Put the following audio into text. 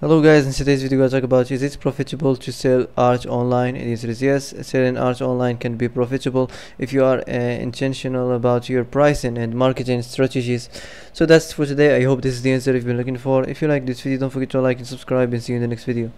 Hello guys, in today's video I'll talk about is it profitable to sell art online? The answer is yes, selling art online can be profitable if you are uh, intentional about your pricing and marketing strategies. So that's for today, I hope this is the answer you've been looking for. If you like this video don't forget to like and subscribe and see you in the next video.